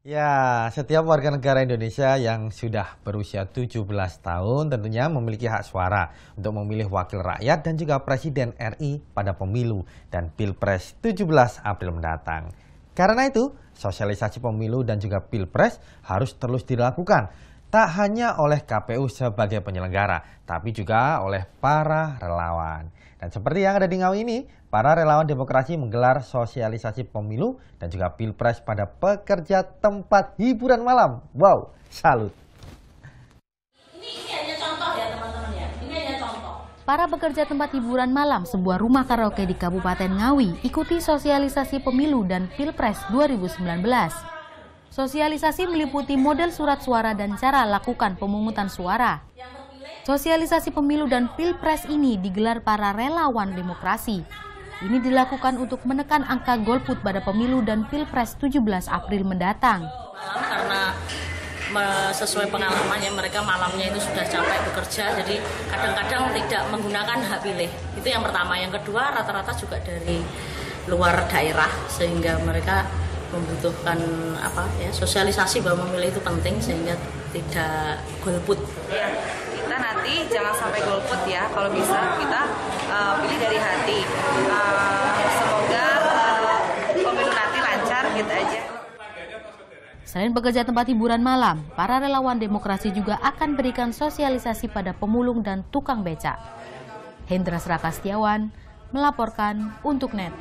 Ya, setiap warga negara Indonesia yang sudah berusia 17 tahun tentunya memiliki hak suara untuk memilih wakil rakyat dan juga Presiden RI pada pemilu dan Pilpres 17 April mendatang. Karena itu, sosialisasi pemilu dan juga Pilpres harus terus dilakukan, tak hanya oleh KPU sebagai penyelenggara, tapi juga oleh para relawan. Dan seperti yang ada di Ngawi ini, para relawan demokrasi menggelar sosialisasi pemilu dan juga pilpres pada pekerja tempat hiburan malam. Wow, salut! Para pekerja tempat hiburan malam sebuah rumah karaoke di Kabupaten Ngawi ikuti sosialisasi pemilu dan Pilpres 2019. Sosialisasi meliputi model surat suara dan cara lakukan pemungutan suara. Sosialisasi pemilu dan pilpres ini digelar para relawan demokrasi. Ini dilakukan untuk menekan angka golput pada pemilu dan pilpres 17 April mendatang. Karena sesuai pengalamannya mereka malamnya itu sudah capek bekerja, jadi kadang-kadang tidak menggunakan hak pilih. Itu yang pertama. Yang kedua rata-rata juga dari luar daerah sehingga mereka membutuhkan apa ya sosialisasi bahwa memilih itu penting sehingga tidak golput kita nanti jangan sampai golput ya kalau bisa kita uh, pilih dari hati uh, semoga uh, pemilu nanti lancar gitu aja Selain bekerja tempat hiburan malam, para relawan demokrasi juga akan berikan sosialisasi pada pemulung dan tukang beca. Hendra Srakastiawan melaporkan untuk NET.